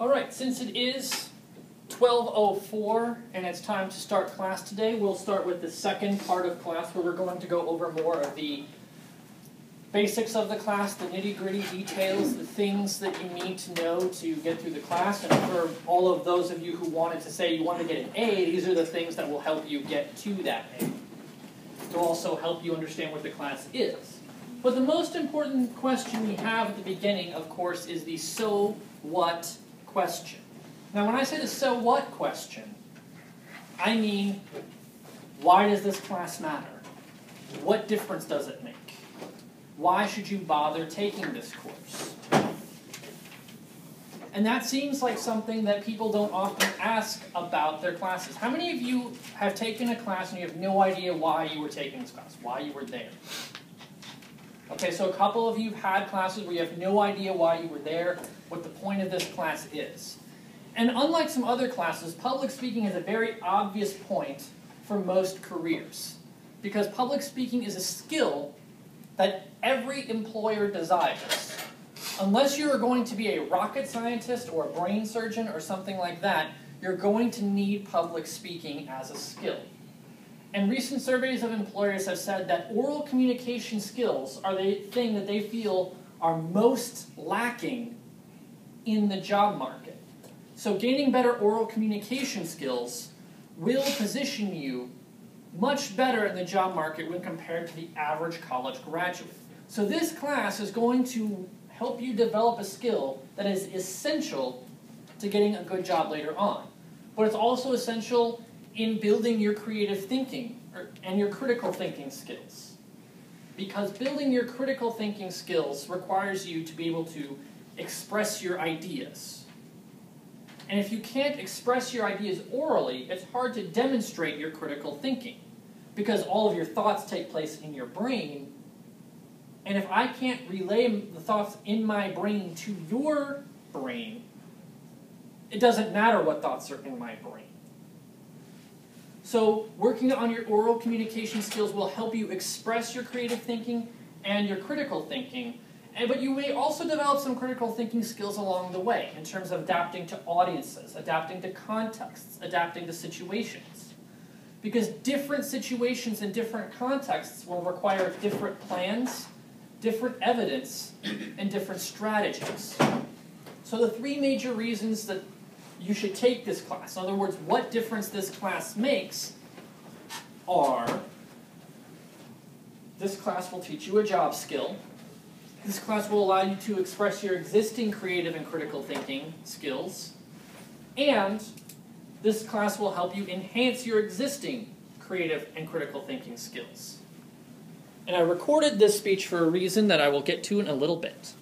All right, since it is 12.04 and it's time to start class today, we'll start with the second part of class where we're going to go over more of the basics of the class, the nitty gritty details, the things that you need to know to get through the class. And for all of those of you who wanted to say you want to get an A, these are the things that will help you get to that A. They'll also help you understand what the class is. But the most important question we have at the beginning, of course, is the so what question. Now, when I say the so what question, I mean, why does this class matter? What difference does it make? Why should you bother taking this course? And that seems like something that people don't often ask about their classes. How many of you have taken a class and you have no idea why you were taking this class, why you were there? Okay, so a couple of you have had classes where you have no idea why you were there, what the point of this class is. And unlike some other classes, public speaking is a very obvious point for most careers. Because public speaking is a skill that every employer desires. Unless you are going to be a rocket scientist or a brain surgeon or something like that, you're going to need public speaking as a skill. And recent surveys of employers have said that oral communication skills are the thing that they feel are most lacking in the job market. So gaining better oral communication skills will position you much better in the job market when compared to the average college graduate. So this class is going to help you develop a skill that is essential to getting a good job later on. But it's also essential in building your creative thinking or, and your critical thinking skills. Because building your critical thinking skills requires you to be able to express your ideas. And if you can't express your ideas orally, it's hard to demonstrate your critical thinking. Because all of your thoughts take place in your brain. And if I can't relay the thoughts in my brain to your brain, it doesn't matter what thoughts are in my brain. So, working on your oral communication skills will help you express your creative thinking and your critical thinking. And, but you may also develop some critical thinking skills along the way in terms of adapting to audiences, adapting to contexts, adapting to situations. Because different situations and different contexts will require different plans, different evidence, and different strategies. So, the three major reasons that you should take this class. In other words, what difference this class makes are this class will teach you a job skill. This class will allow you to express your existing creative and critical thinking skills. And this class will help you enhance your existing creative and critical thinking skills. And I recorded this speech for a reason that I will get to in a little bit.